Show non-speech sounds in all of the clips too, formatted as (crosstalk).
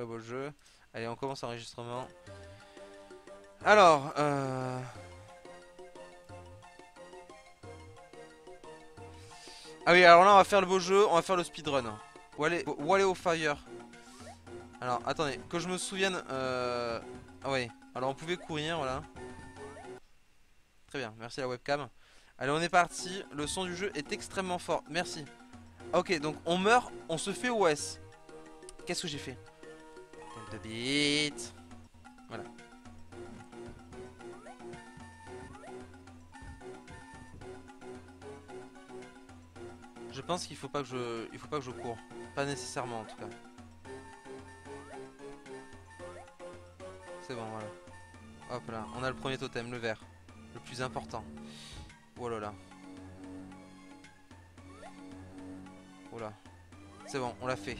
Club au jeu. Allez, on commence l'enregistrement. Alors, euh... Ah oui, alors là, on va faire le beau jeu, on va faire le speedrun. Wall au Fire. Alors, attendez, que je me souvienne... Euh... Ah ouais, alors on pouvait courir, voilà. Très bien, merci la webcam. Allez, on est parti. Le son du jeu est extrêmement fort. Merci. Ok, donc on meurt, on se fait OS. Qu'est-ce que j'ai fait? De bite. Voilà. Je pense qu'il faut pas que je, il faut pas que je cours, pas nécessairement en tout cas. C'est bon, voilà. Hop là, on a le premier totem, le vert, le plus important. Oh là là. Oh là. C'est bon, on l'a fait.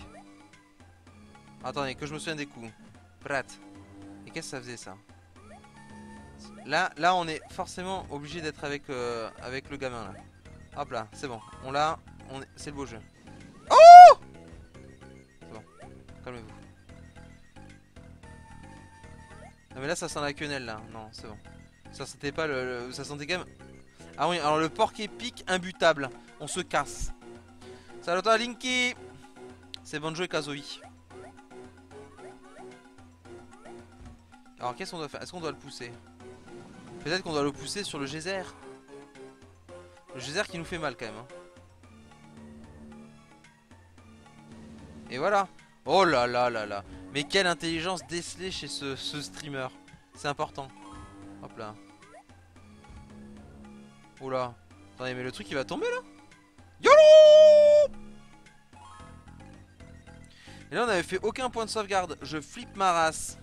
Attendez, que je me souvienne des coups. Prat. Et qu'est-ce que ça faisait ça Là, là, on est forcément obligé d'être avec, euh, avec le gamin là. Hop là, c'est bon. On l'a, c'est le beau jeu. Oh C'est bon. Calmez-vous. Non mais là, ça sent la quenelle là. Non, c'est bon. Ça sentait pas le, ça sentait quand même. Ah oui, alors le porc épique imbutable. On se casse. Salut toi Linky C'est Banjo et Kazooie. Alors qu'est-ce qu'on doit faire? Est-ce qu'on doit le pousser? Peut-être qu'on doit le pousser sur le geyser. Le geyser qui nous fait mal quand même. Hein. Et voilà. Oh là là là là. Mais quelle intelligence décelée chez ce, streamer. C'est important. Hop là. Oh là. Attendez, mais le truc il va tomber là? YOLO Et là on avait fait aucun point de sauvegarde. Je flippe ma race.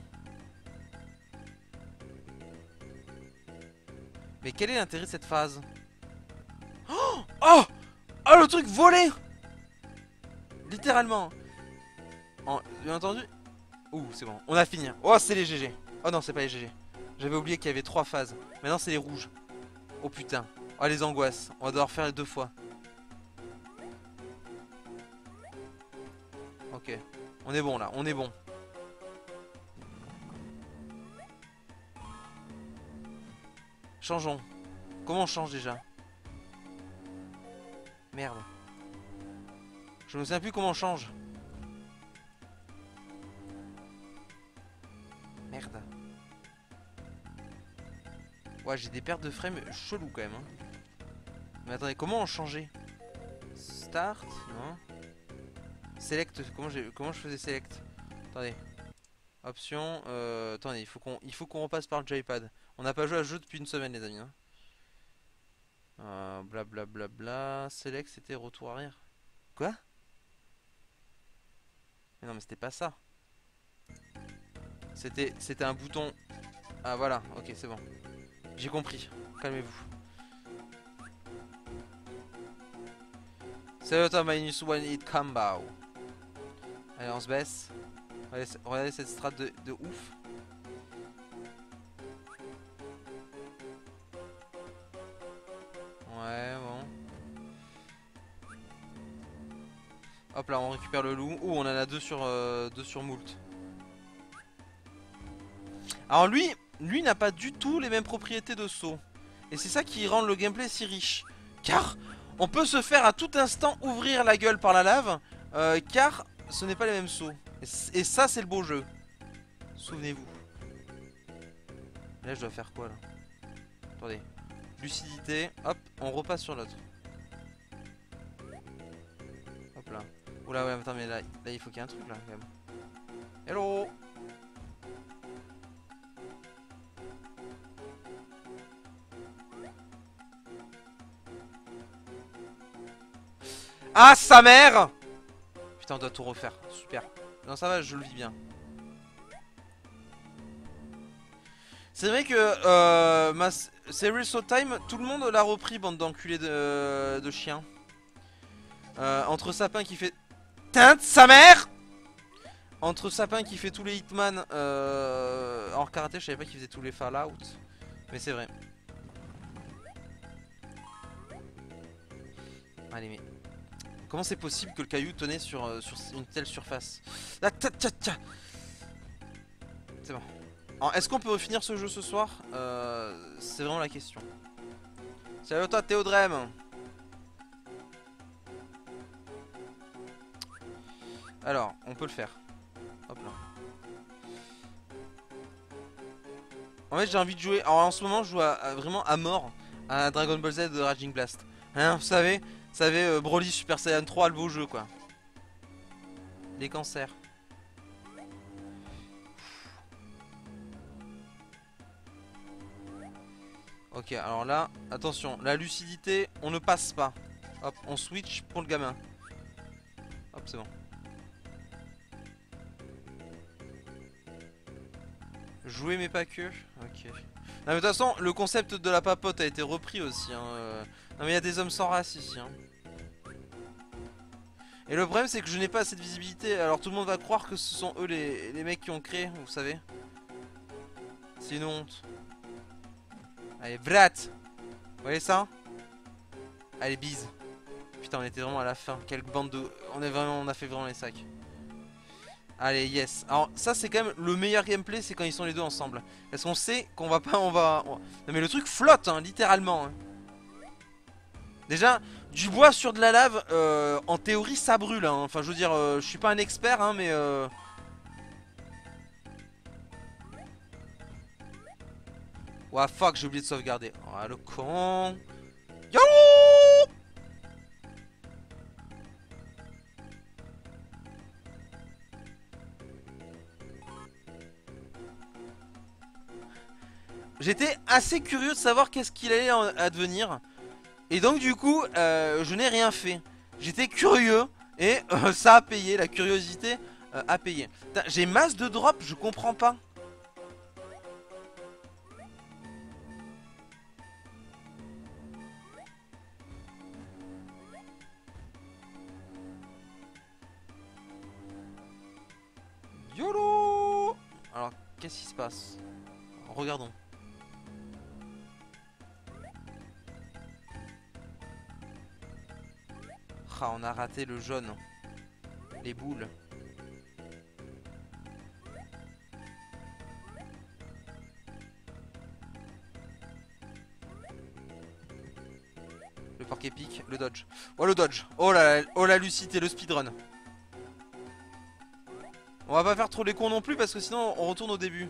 Mais quel est l'intérêt de cette phase? Oh, oh! Oh le truc volé! Littéralement. Bien entendu. Ouh c'est bon, on a fini. Oh c'est les GG Oh non c'est pas les GG J'avais oublié qu'il y avait trois phases. Maintenant c'est les rouges. Oh putain. Oh les angoisses. On va devoir faire les deux fois. Ok. On est bon là, on est bon Changeons. Comment on change déjà? Merde. Je me souviens plus comment on change. Merde. Ouais, j'ai des pertes de frame chelou quand même. Hein. Mais attendez, comment on changeait? Start Non. Select, comment, comment je faisais select? Attendez. Option, euh, attendez, il faut qu'on qu'on repasse par le joypad. On n'a pas joué à jeu depuis une semaine les amis. Hein. Euh, bla bla bla bla. Select c'était retour arrière. Quoi? Mais non mais c'était pas ça. C'était c'était un bouton. Ah voilà, ok c'est bon. J'ai compris. Calmez-vous. C'est le minus one hit combo. Allez on se baisse. Regardez cette strat de ouf. Là, on récupère le loup. Ouh, on en a deux sur, euh, deux sur moult. Alors lui, lui n'a pas du tout les mêmes propriétés de saut. Et c'est ça qui rend le gameplay si riche. Car on peut se faire à tout instant ouvrir la gueule par la lave. Euh, car ce n'est pas les mêmes sauts. Et, ça, c'est le beau jeu. Souvenez-vous. Là, je dois faire quoi là? Attendez. Lucidité. Hop, on repasse sur l'autre. Hop là. Oula ouais attends mais là, il faut qu'il y ait un truc là quand même. Hello Ah sa mère Putain on doit tout refaire, super. Non ça va je le vis bien. C'est vrai que euh, ma Series of Time, tout le monde l'a repris bande d'enculés de, de chiens. Euh, entre sapin qui fait sa mère Entre Sapin qui fait tous les Hitman euh, en karaté, je savais pas qu'il faisait tous les Fallout. Mais c'est vrai. Allez mais... Comment c'est possible que le caillou tenait sur, euh, une telle surface? C'est bon. Est-ce qu'on peut finir ce jeu ce soir? Euh, C'est vraiment la question. Salut toi Théodrem Alors, on peut le faire. Hop là. En fait, j'ai envie de jouer. Alors, en ce moment, je joue vraiment à mort à Dragon Ball Z de Raging Blast. Hein, vous savez, vous savez, euh, Broly Super Saiyan 3, le beau jeu quoi. Les cancers. Ok, alors là, attention, la lucidité, on ne passe pas. Hop, on switch pour le gamin. Hop, c'est bon. Jouer mais pas que Ok. Non mais de toute façon, le concept de la papote a été repris aussi. Hein. Euh. Non mais il y a des hommes sans race ici. Hein. Et le problème c'est que je n'ai pas cette visibilité. Alors tout le monde va croire que ce sont eux les, mecs qui ont créé, vous savez. C'est une honte. Allez, Vrat Vous voyez ça? Allez, bise. Putain, on était vraiment à la fin. Quelle bande de... On, est vraiment... on a fait vraiment les sacs. Allez, yes. Alors, ça, c'est quand même le meilleur gameplay, c'est quand ils sont les deux ensemble. Parce qu'on sait qu'on va pas... On va... Non, mais le truc flotte, hein, littéralement. Hein. Déjà, du bois sur de la lave, euh, en théorie, ça brûle. Hein. Enfin, je veux dire, euh, je suis pas un expert, mais... Euh... Fuck, j'ai oublié de sauvegarder. Oh, le con. J'étais assez curieux de savoir qu'est-ce qu'il allait advenir. Et donc du coup, euh, je n'ai rien fait. J'étais curieux et euh, (laughs) ça a payé, la curiosité euh, a payé. J'ai masse de drops, je comprends pas. Le jaune. Les boules. Le parc épique, le dodge. Oh le dodge Oh la, oh la lucidité, le speedrun on va pas faire trop les cons non plus parce que sinon on retourne au début.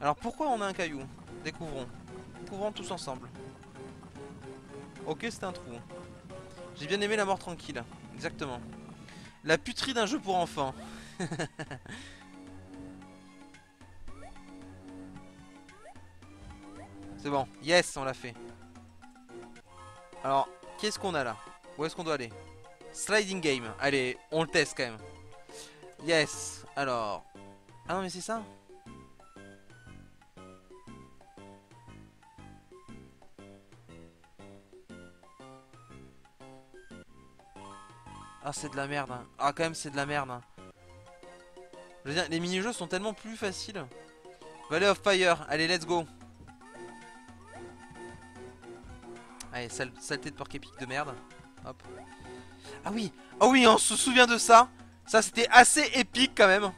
Alors pourquoi on a un caillou? Découvrons. Découvrons tous ensemble. Ok, c'est un trou. J'ai bien aimé la mort tranquille. Exactement. La puterie d'un jeu pour enfants. (laughs) c'est bon. Yes, on l'a fait. Alors, qu'est-ce qu'on a là? Où est-ce qu'on doit aller? Sliding game. Allez, on le teste quand même. Yes. Alors... Ah non mais c'est ça? Ah c'est de la merde hein. Ah quand même c'est de la merde hein. Je veux dire les mini-jeux sont tellement plus faciles Valley of Fire Allez let's go Allez saleté de porc épique de merde Hop Ah oui Oh oui on se souvient de ça ça c'était assez épique quand même.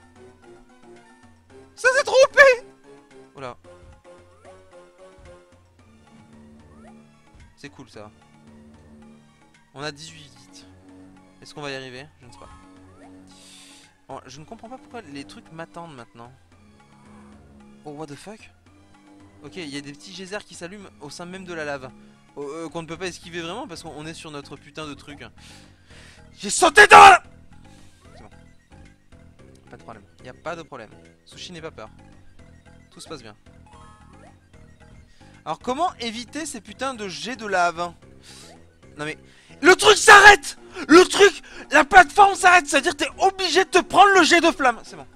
Ça c'est trop OP Voilà. C'est cool ça. On a 18 vite. Est-ce qu'on va y arriver? Je ne sais pas. je ne comprends pas pourquoi les trucs m'attendent maintenant. Oh what the fuck? Ok, il y a des petits geysers qui s'allument au sein même de la lave. Oh, euh, qu'on ne peut pas esquiver vraiment parce qu'on est sur notre putain de truc. J'ai sauté dans la... Pas de problème. Il a pas de problème. Sushi n'est pas peur. Tout se passe bien. Alors comment éviter ces putains de jets de lave? Non mais... Le truc s'arrête Le truc La plateforme s'arrête C'est-à-dire que t'es obligé de te prendre le jet de flamme C'est bon.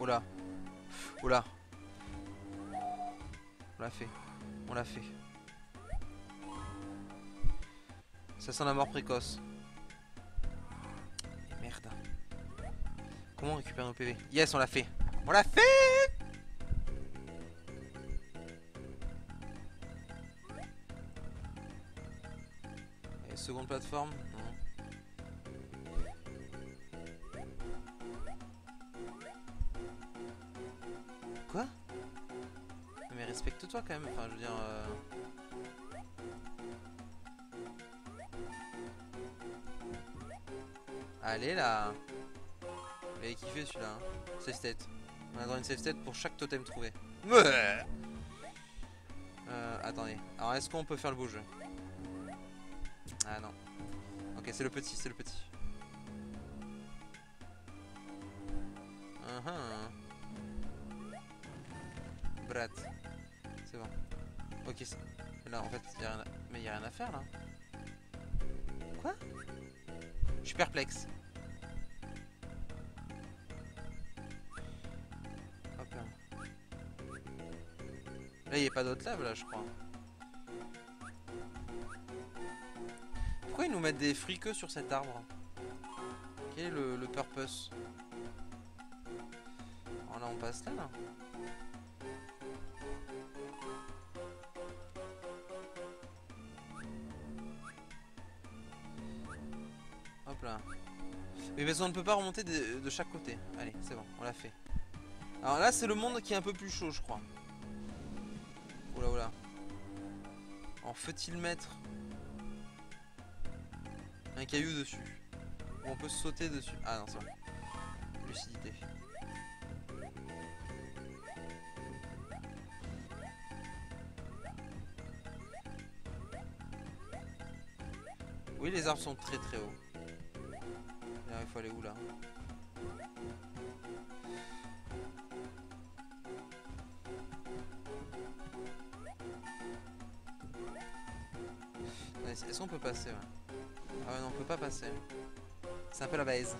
Oula. Oula. On l'a fait. On l'a fait. Ça sent la mort précoce. Merde. Comment on récupère nos PV Yes, on l'a fait. On l'a fait Et seconde plateforme? Non. Quoi? Mais respecte-toi quand même, enfin je veux dire... euh, Allez là Vous avez kiffé celui-là, hein Safe state. On a droit une safe state pour chaque totem trouvé. Ouais euh, attendez. Alors est-ce qu'on peut faire le beau jeu? Ah non. Ok, c'est le petit, c'est le petit. Uh Brat. C'est bon. Ok, là en fait, y a rien à... mais y a rien à faire là. Quoi? Je suis perplexe. Pas d'autre lave là, je crois. Pourquoi ils nous mettent des que sur cet arbre Quel est le, le purpose Oh là, on passe là, là. Hop là. Mais parce qu'on ne peut pas remonter de, de chaque côté. Allez, c'est bon, on l'a fait. Alors là, c'est le monde qui est un peu plus chaud, je crois. Faut-il mettre un caillou dessus Ou on peut sauter dessus? Ah non, c'est bon. Lucidité. Oui, les arbres sont très très hauts. Il faut aller où là? Est-ce qu'on peut passer ouais? Ah ouais, non, on peut pas passer. C'est un peu la base.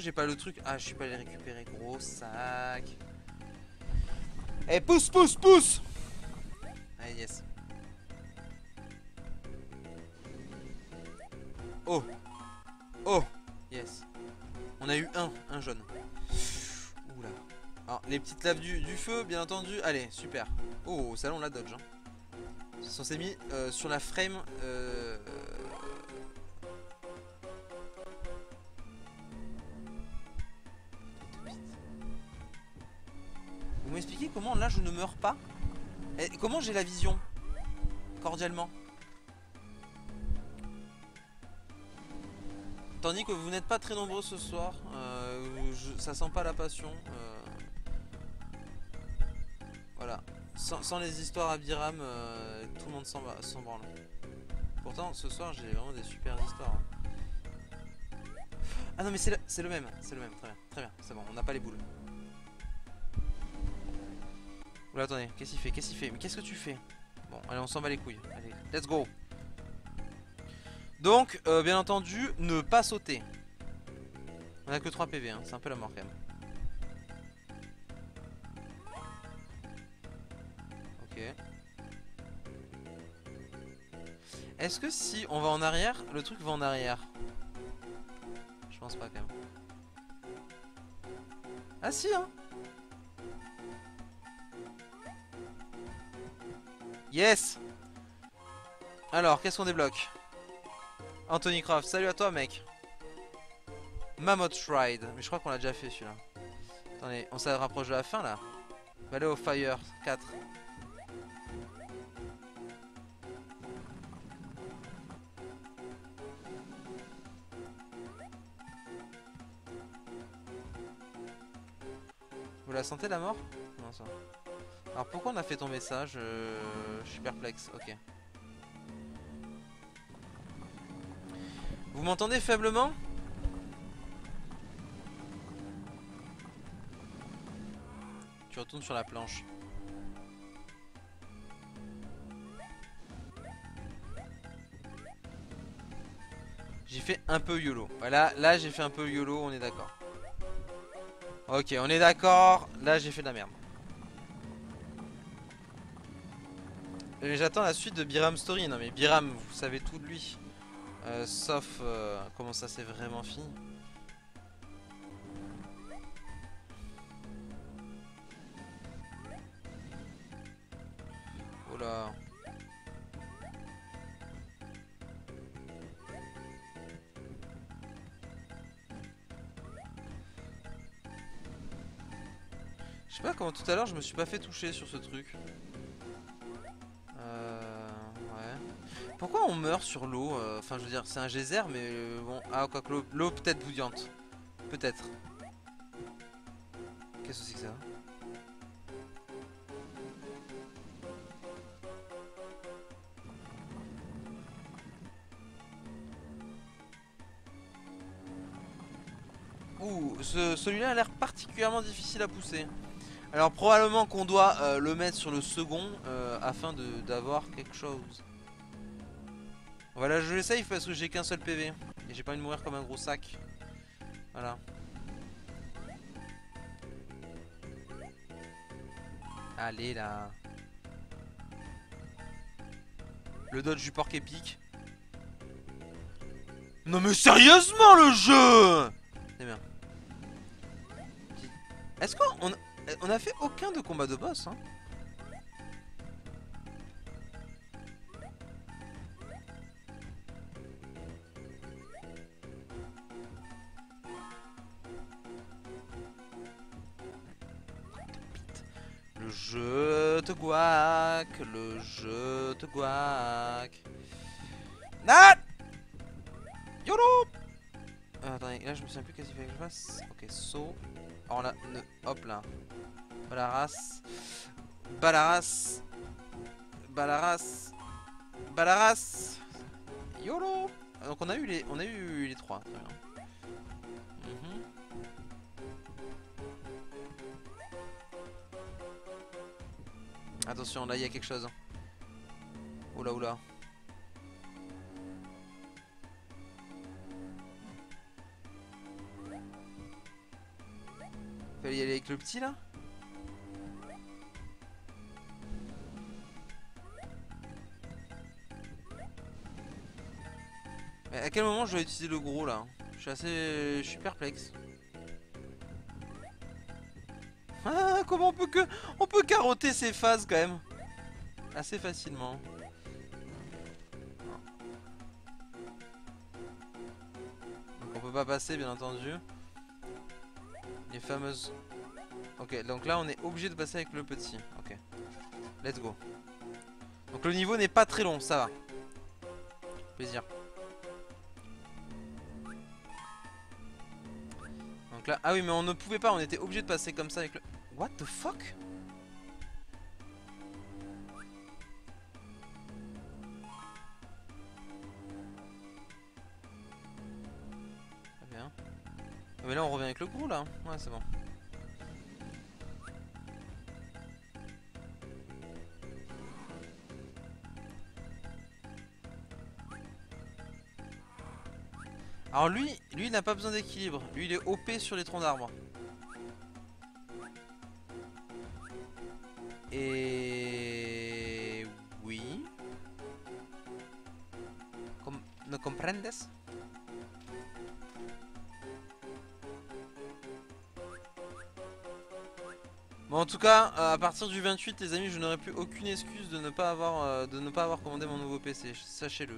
J'ai pas le truc? Ah, je suis pas allé récupérer. Gros sac. Eh, pousse, pousse, pousse Allez, yes. Oh Oh Yes. On a eu un, un jaune. Oula. Alors, les petites laves du, feu, bien entendu. Allez, super. Oh, ça on la dodge. Hein. On s'est mis euh, sur la frame. Euh... Vous m'expliquez comment là je ne meurs pas Et comment j'ai la vision Cordialement? Tandis que vous n'êtes pas très nombreux ce soir, euh, ça sent pas la passion. euh, voilà. Sans, les histoires à Biram, euh, tout le monde s'en branle. Pourtant, ce soir, j'ai vraiment des super histoires. hein. Ah non, mais c'est le, le même, c'est le même, très bien, très bien, c'est bon, on n'a pas les boules. Oula, attendez, qu'est-ce qu'il fait Qu'est-ce qu'il fait Mais qu'est-ce que tu fais? Bon, allez, on s'en bat les couilles. Allez, let's go Donc, euh, bien entendu, ne pas sauter. On a que 3 PV, hein, c'est un peu la mort quand même. Ok. Est-ce que si on va en arrière, le truc va en arrière? Je pense pas quand même. Ah si hein Yes Alors, qu'est-ce qu'on débloque? Anthony Croft, salut à toi mec Mammoth Ride, mais je crois qu'on l'a déjà fait celui-là. Attendez, on se rapproche de la fin là Valley of Fire 4. Vous la sentez la mort? Non ça. Alors pourquoi on a fait tomber ça Je, euh, suis perplexe, ok. Vous m'entendez faiblement Tu retournes sur la planche. J'ai fait un peu YOLO. Voilà, là j'ai fait un peu YOLO, on est d'accord. Ok, on est d'accord. Là j'ai fait de la merde. J'attends la suite de Biram Story. Non mais Biram, vous savez tout de lui. Euh, sauf euh, comment ça s'est vraiment fini. Oh là. Je sais pas comment tout à l'heure je me suis pas fait toucher sur ce truc. Pourquoi on meurt sur l'eau euh, Enfin, je veux dire, c'est un geyser, mais euh, bon. Ah, quoi que l'eau peut-être bouillante. Peut-être. Qu'est-ce que c'est que ça? Ouh, celui-là a l'air particulièrement difficile à pousser. Alors probablement qu'on doit euh, le mettre sur le second afin d'avoir quelque chose. Voilà, je l'essaye parce que j'ai qu'un seul PV. Et j'ai pas envie de mourir comme un gros sac. Voilà. Allez là. Le dodge du porc épique. Non mais sérieusement le jeu C'est bien. Est-ce qu'on on a fait aucun de combat de boss hein? Je te guac, le jeu te guac. Ah YOLO euh, Attendez, là je me souviens plus qu'est-ce qu'il fallait que je fasse. Ok, saut. Alors là, hop là. Balaras. Balaras. Balaras. Balaras. YOLO Donc on a eu les, on a eu les trois. Très bien. Attention, là il y a quelque chose. Oula oula. Fallait y aller avec le petit là? À quel moment je vais utiliser le gros là? Je suis assez... Je suis perplexe. Ah, comment on peut que... On peut carotter ces phases quand même. Assez facilement. Donc on peut pas passer bien entendu. Les fameuses... Ok, donc là on est obligé de passer avec le petit. Ok. Let's go. Donc le niveau n'est pas très long, ça va. Plaisir. Donc là, ah oui mais on ne pouvait pas, on était obligé de passer comme ça avec le... What the fuck? Très bien. Ah, mais là on revient avec le gros là. Ouais c'est bon. Alors lui, lui il n'a pas besoin d'équilibre. Lui il est OP sur les troncs d'arbres. Et... Oui. ¿Me comprendes? Bon en tout cas, à partir du 28 les amis, je n'aurai plus aucune excuse de ne pas avoir euh, de ne pas avoir commandé mon nouveau PC, sachez-le.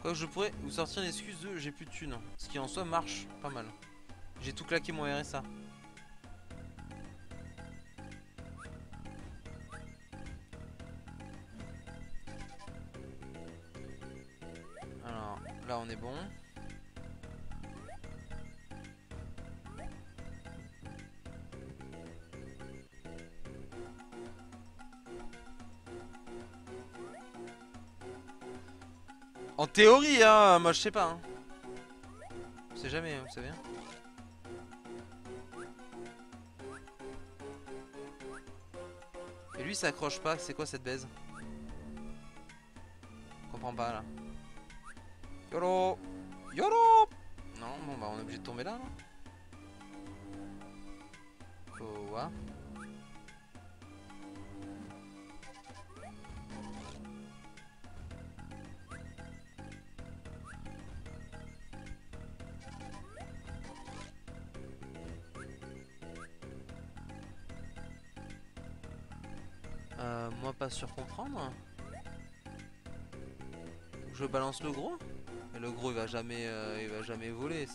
Quoi je pourrais vous sortir l'excuse de j'ai plus de thunes, ce qui en soi marche pas mal. J'ai tout claqué mon RSA. On est bon. En théorie, hein, moi je sais pas. Hein. On sait jamais, hein, vous savez. Hein. Et lui, ça accroche pas. C'est quoi cette baise? Comprends pas là. YOLO YOLO Non, bon bah on est obligé de tomber là. là. Quoi Euh, moi pas sur comprendre. Je balance le gros le gros il va jamais euh, il va jamais voler.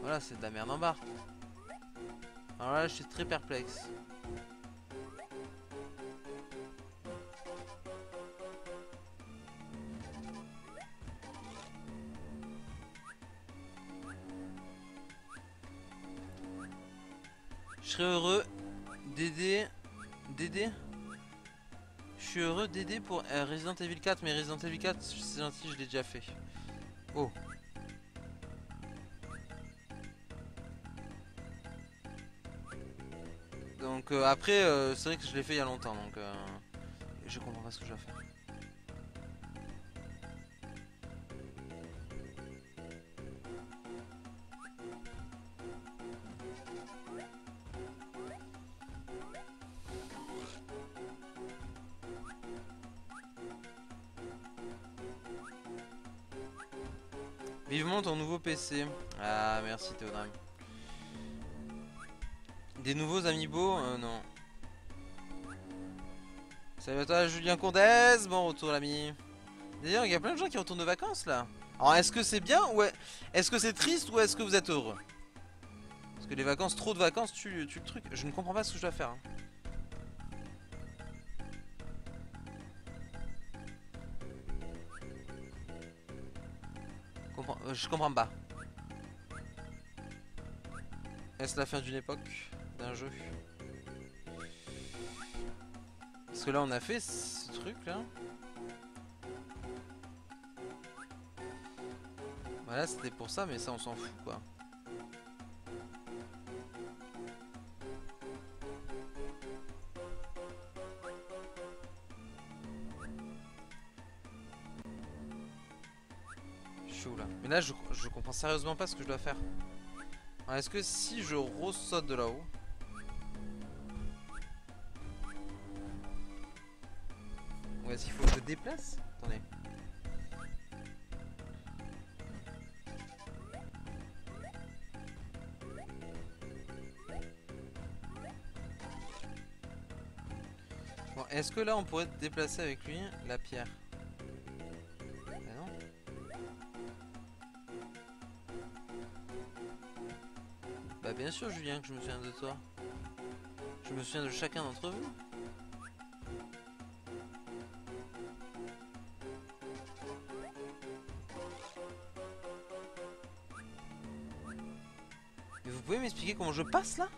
Voilà, c'est de la merde en barre. Alors là, je suis très perplexe. Je serais heureux d'aider. D'aider suis heureux d'aider pour euh, Resident Evil 4, mais Resident Evil 4, c'est gentil, je l'ai déjà fait. Oh. Donc euh, après, euh, c'est vrai que je l'ai fait il y a longtemps, donc euh, je comprends pas ce que je dois faire. Ah, merci Théodram. Des nouveaux amiibo euh, Non. Salut à toi Julien Condez, bon retour l'ami. D'ailleurs, il y a plein de gens qui retournent de vacances là. Alors, est-ce que c'est bien ou est- est-ce que c'est triste ou est-ce que vous êtes heureux? Parce que les vacances, trop de vacances, tu, tu le truc. Je ne comprends pas ce que je dois faire. hein. Euh, Je comprends pas. Est-ce la fin d'une époque d'un jeu? Parce que là on a fait ce truc là. Voilà c'était pour ça mais ça on s'en fout quoi. Chaud là. Mais là je, je comprends sérieusement pas ce que je dois faire. Est-ce que si je ressaute de là-haut Ouais, s'il faut que je déplace? Attendez. Bon, est-ce que là on pourrait déplacer avec lui la pierre? Julien que je me souviens de toi. Je me souviens de chacun d'entre vous. Mais vous pouvez m'expliquer comment je passe là?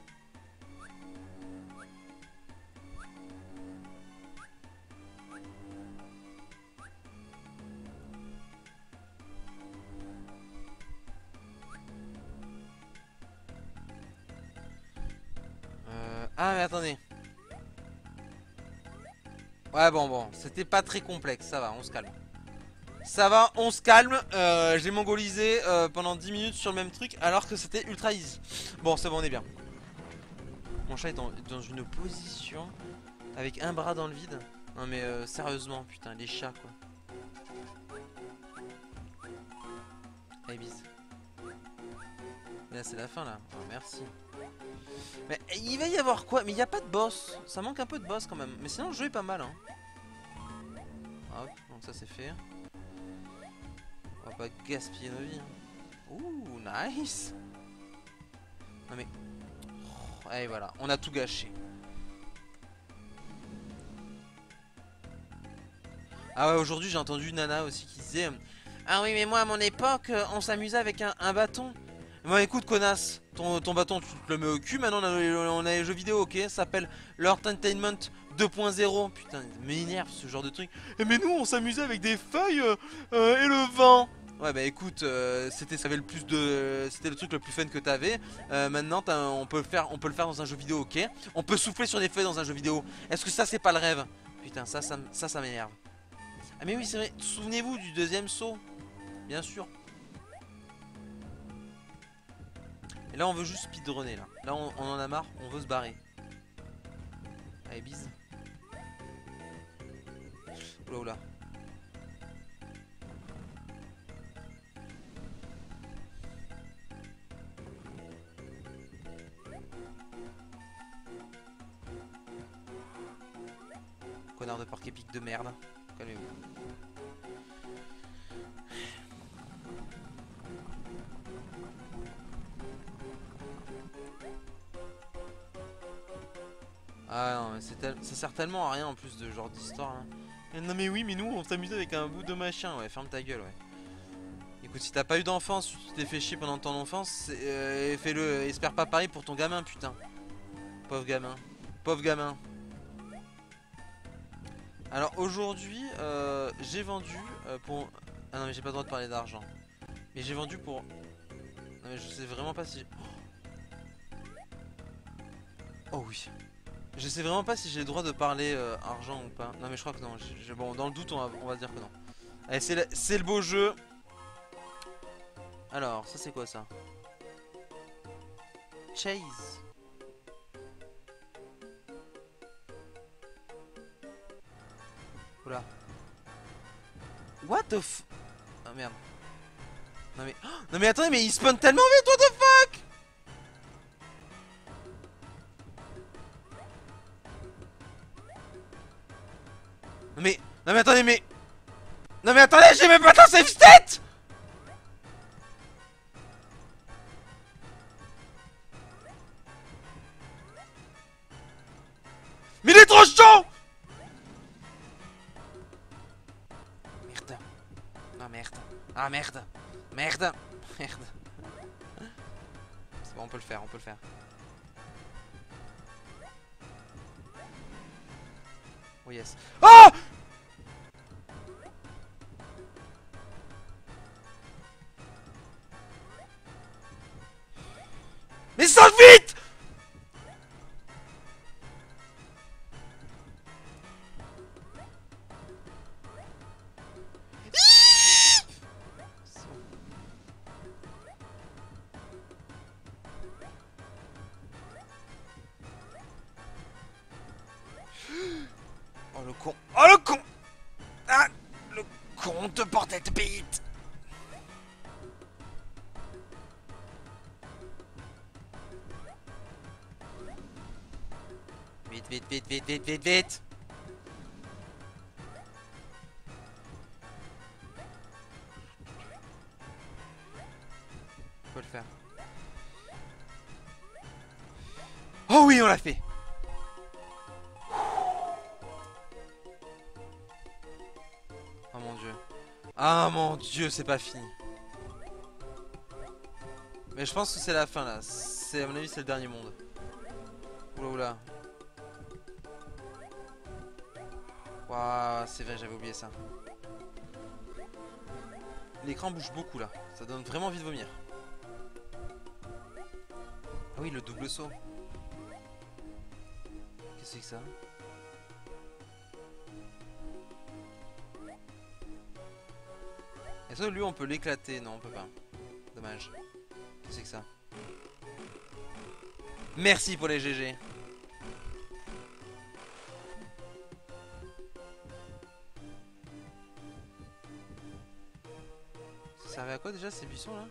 Ouais bon bon, c'était pas très complexe, ça va, on se calme. Ça va, on se calme. Euh, J'ai mongolisé euh, pendant 10 minutes sur le même truc alors que c'était ultra easy. Bon, c'est bon, on est bien. Mon chat est dans, une position avec un bras dans le vide. Non mais euh, sérieusement, putain, les chats quoi. Allez, bis. Là, c'est la fin là. Oh, merci. Mais il va y avoir quoi? Mais il n'y a pas de boss. Ça manque un peu de boss quand même. Mais sinon, le jeu est pas mal. Hein. Hop, donc ça c'est fait. On va pas gaspiller nos vies. hein. Ouh, nice. Non mais. Oh, et voilà, on a tout gâché. Ah ouais, aujourd'hui j'ai entendu Nana aussi qui disait Ah oui, mais moi à mon époque, on s'amusait avec un bâton. Bon écoute connasse, ton, ton bâton tu te le mets au cul, maintenant on a, les jeux vidéo ok, ça s'appelle l'Entertainment 2.0, putain, m'énerve ce genre de truc. Eh, mais nous on s'amusait avec des feuilles euh, euh, et le vent. Ouais bah écoute, euh, c'était ça avait le plus de, c'était le truc le plus fun que t'avais. Maintenant on peut le faire, on peut le faire dans un jeu vidéo, ok. On peut souffler sur des feuilles dans un jeu vidéo. Est-ce que ça c'est pas le rêve? Putain ça ça ça, ça m'énerve. Ah mais oui c'est vrai. Souvenez-vous du deuxième saut, bien sûr. Et là on veut juste speedrunner là. Là on, en a marre, on veut se barrer. Allez bise. Oula oula. Connard de parc épique de merde. Calmez-vous. Ah non, mais ça sert tellement à rien en plus de genre d'histoire. Eh, Non mais oui, mais nous on s'amusait avec un bout de machin. Ouais, ferme ta gueule, ouais. Écoute, si t'as pas eu d'enfance, si tu t'es fait chier pendant ton enfance, euh, fais-le. Espère pas pareil pour ton gamin, putain. Pauvre gamin. Pauvre gamin. Alors aujourd'hui, euh, j'ai vendu euh, pour... Ah non mais j'ai pas le droit de parler d'argent. Mais j'ai vendu pour... Non mais je sais vraiment pas si... Oh oui. Je sais vraiment pas si j'ai le droit de parler euh, argent ou pas. Non mais je crois que non. Bon, dans le doute, on va, dire que non. Allez, c'est le, beau jeu. Alors, ça c'est quoi ça? Chase. Oula. What the f... Ah merde. Non mais... Non mais attendez, mais il spawn tellement vite, what the fuck? Non mais... Attendez, mais... Non mais attendez, j'ai même pas de safe state Mais saute vite vite, vite, le faire. Oh oui, on l'a fait Oh mon dieu. Ah mon dieu, c'est pas fini. Mais je pense que c'est la fin là. C'est à mon avis c'est le dernier monde. Oula oula. J'avais oublié ça. L'écran bouge beaucoup là. Ça donne vraiment envie de vomir. Ah oui, le double saut. Qu'est-ce que c'est que ça? Est-ce que lui on peut l'éclater? Non, on peut pas. Dommage. Qu'est-ce que c'est que ça? Merci pour les GG. Servait à quoi déjà ces buissons là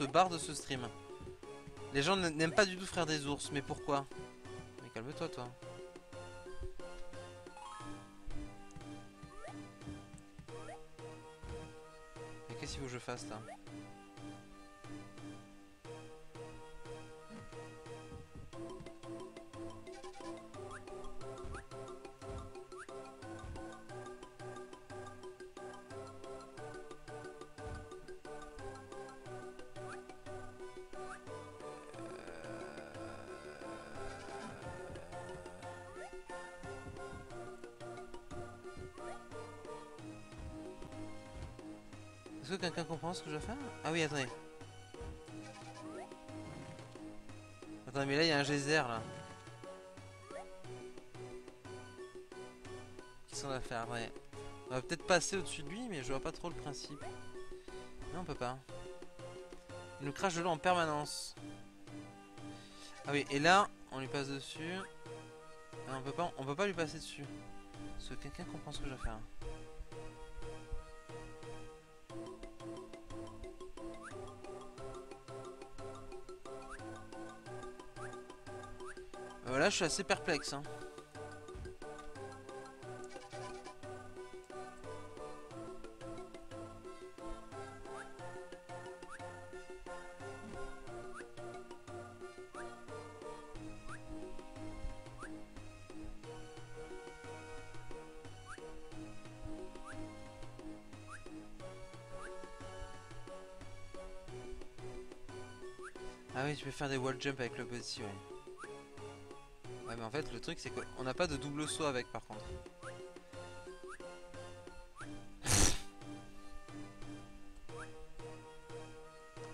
se barre de ce stream. Les gens n'aiment pas du tout frère des ours, mais pourquoi? Mais calme-toi toi. Mais qu'est-ce qu'il faut que je fasse là? Ah oui, attendez. Attendez, mais là, il y a un geyser, là. Qu'est-ce qu'on va faire Attendez. On va peut-être passer au-dessus de lui, mais je vois pas trop le principe. Non, on peut pas. Il nous crache de l'eau en permanence. Ah oui, et là, on lui passe dessus. Ah, on peut pas, on peut pas lui passer dessus. Est-ce que quelqu'un comprend ce que je vais faire Je suis assez perplexe. Hein. Ah oui, tu peux faire des wall jump avec le petit, ouais. Mais en fait le truc c'est qu'on n'a pas de double saut avec par contre. (laughs)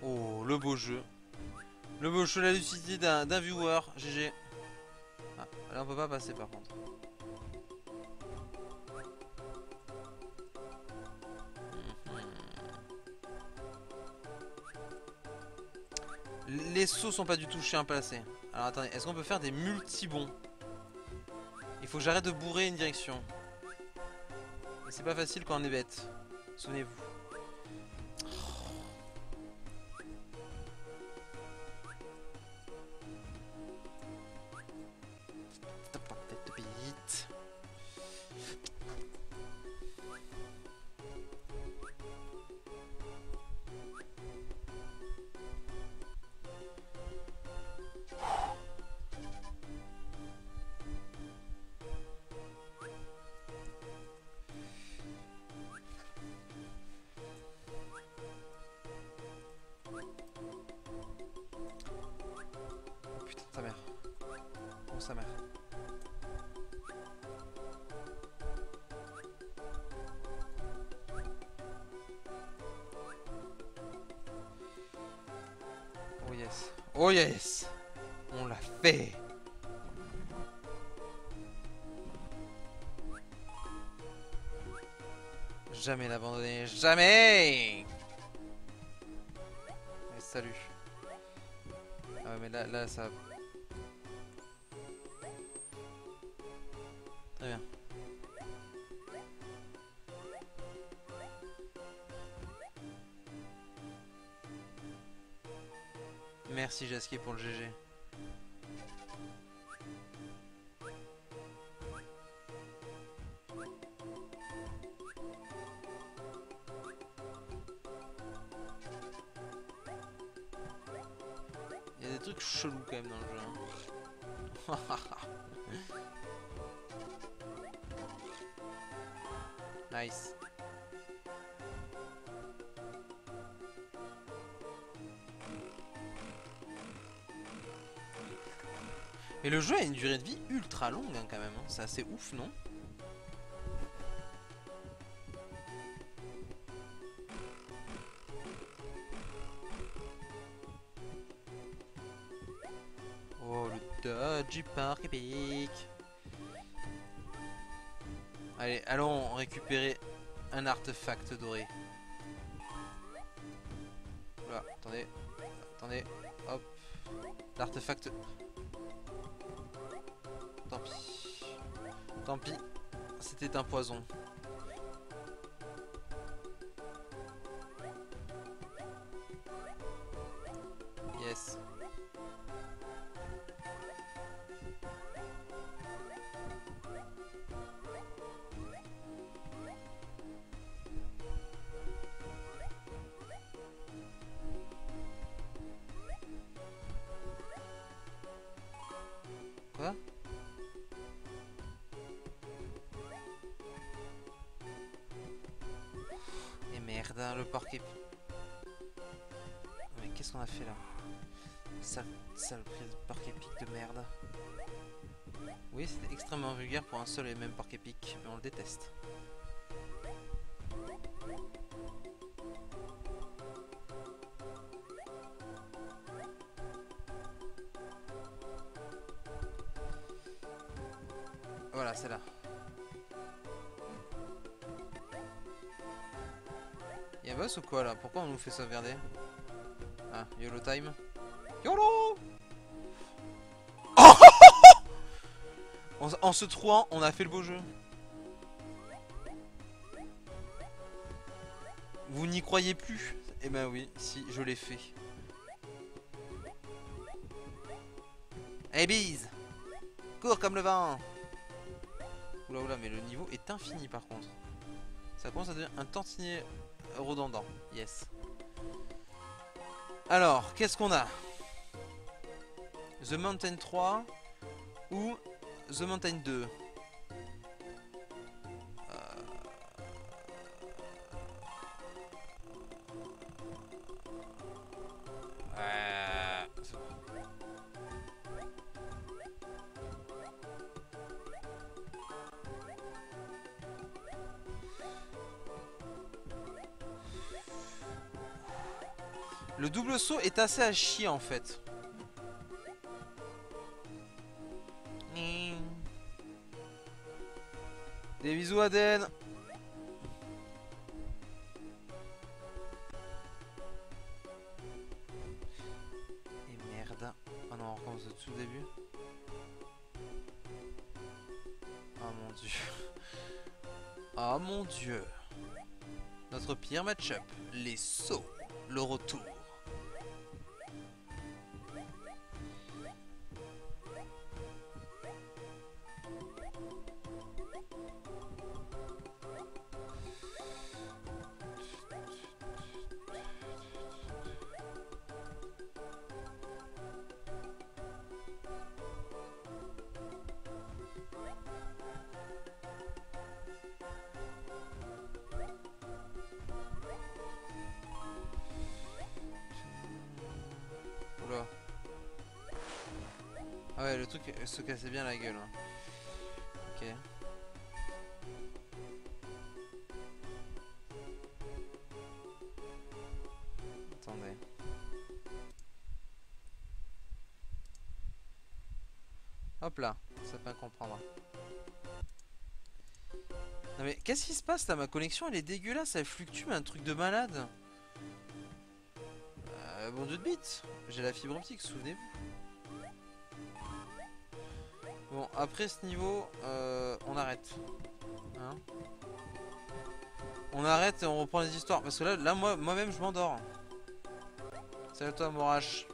oh le beau jeu. Le beau jeu, la lucidité d'un viewer. GG. Ah, là on peut pas passer par contre. Les sauts sont pas du tout chiens placés. Alors attendez, est-ce qu'on peut faire des multi-bons Il faut que j'arrête de bourrer une direction. c'est pas facile quand on est bête. Souvenez-vous. Oh yes On l'a fait Jamais l'abandonner, jamais Mais salut. Ah mais là, là ça Jasquier pour le GG. Il y a des trucs chelous quand même dans le jeu. Hein. (laughs) nice. Mais le jeu a une durée de vie ultra longue hein, quand même, hein. c'est assez ouf non? Oh le dodgy park épique Allez, allons récupérer un artefact doré. Voilà, attendez, attendez, hop, l'artefact Tant pis. C'était un poison. Merde, hein, le parc épique. Mais qu'est-ce qu'on a fait là Sale, sale parc épique de merde. Oui, c'était extrêmement vulgaire pour un seul et même parc épique, mais on le déteste. Ou quoi là? Pourquoi on nous fait sauvegarder? Ah, YOLO time. YOLO! En, en se trouant, on a fait le beau jeu. Vous n'y croyez plus? Eh ben oui, si, je l'ai fait. Hey bise Cours comme le vent! Oula oula, mais le niveau est infini par contre. Ça commence à devenir un tantinet redondant. Yes. Alors, qu'est-ce qu'on a? The Mountain 3 ou The Mountain 2 Le double saut est assez à chier en fait. Des bisous Aden Et merde. Oh non, on recommence de tout début. Oh mon dieu. Oh (laughs) mon dieu. Notre pire match-up. Les sauts. Le retour. Le truc se cassait bien la gueule. hein. Ok. Attendez. Hop là, ça peut comprendre. Non mais qu'est-ce qui se passe là? Ma connexion elle est dégueulasse, elle fluctue, un truc de malade. Euh, bon dieu de bite, j'ai la fibre optique, souvenez-vous. Après ce niveau, euh, on arrête. Hein on arrête et on reprend les histoires. Parce que là, là moi- moi-même, je m'endors. Salut à toi, Morache.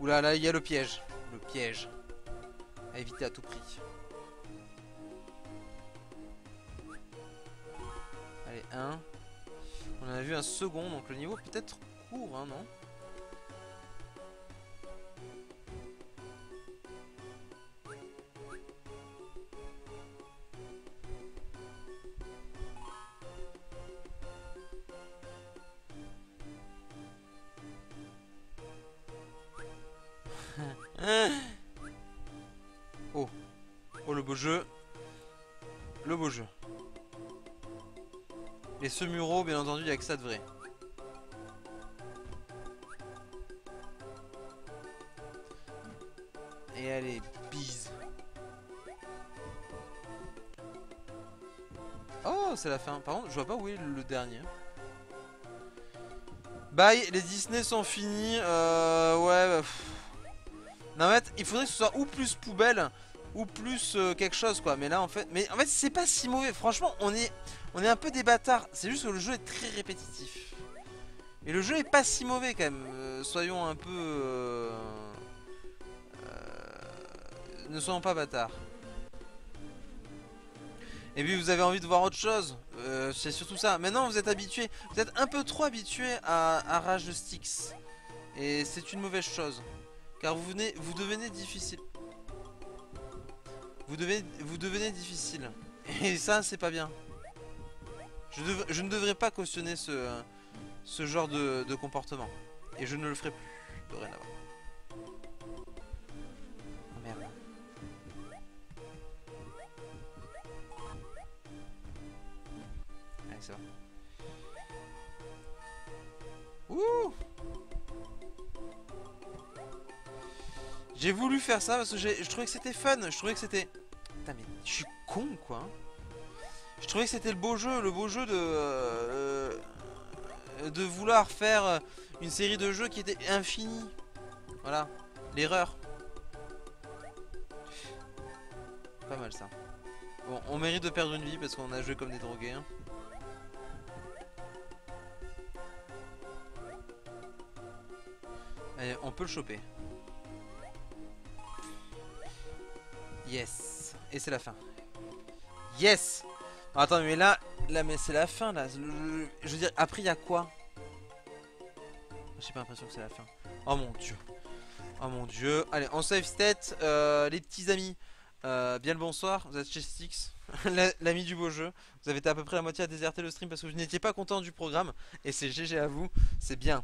Oula, là, il y a le piège. Le piège. À éviter à tout prix. Second, donc le niveau peut-être court, hein, non (laughs) Oh. Oh le beau jeu. Le beau jeu. Et ce muro, bien entendu, il n'y a que ça de vrai. Et allez, bise. Oh, c'est la fin. Par contre, je vois pas où est le dernier. Bye, les Disney sont finis. Euh, ouais, bah. Non, fait, il faudrait que ce soit ou plus poubelle ou plus euh, quelque chose quoi. Mais là, en fait, mais en fait, c'est pas si mauvais. Franchement, on est, on est un peu des bâtards. C'est juste que le jeu est très répétitif. Et le jeu est pas si mauvais quand même. Euh, soyons un peu, euh, ne soyons pas bâtards. Et puis vous avez envie de voir autre chose, c'est surtout ça. Maintenant vous êtes habitué, vous êtes un peu trop habitué à, à Rage de Styx. Et c'est une mauvaise chose. Car vous venez, vous devenez difficile. Vous, devez, vous devenez difficile. Et ça, c'est pas bien. Je, ne devrais pas cautionner ce, genre de, comportement. Et je ne le ferai plus dorénavant. Oh ça. Ouh J'ai voulu faire ça parce que je trouvais que c'était fun. Je trouvais que c'était... Putain mais je suis con quoi. hein. Je trouvais que c'était le beau jeu, le beau jeu de... euh, de vouloir faire euh, une série de jeux qui était infinie. Voilà, l'erreur. Pas mal ça. Bon, on mérite de perdre une vie parce qu'on a joué comme des drogués. hein. Allez, on peut le choper. Yes. Et c'est la fin. Yes Attends, mais là, là mais c'est la fin, là. Je veux dire, après, il y a quoi? J'ai pas l'impression que c'est la fin. Oh mon dieu. Oh mon dieu. Allez, en save state, euh, les petits amis. euh, bien le bonsoir, vous êtes chez Stix, (laughs) la- l'ami du beau jeu. Vous avez été à peu près la moitié à déserter le stream parce que vous n'étiez pas content du programme. Et c'est GG à vous, c'est bien.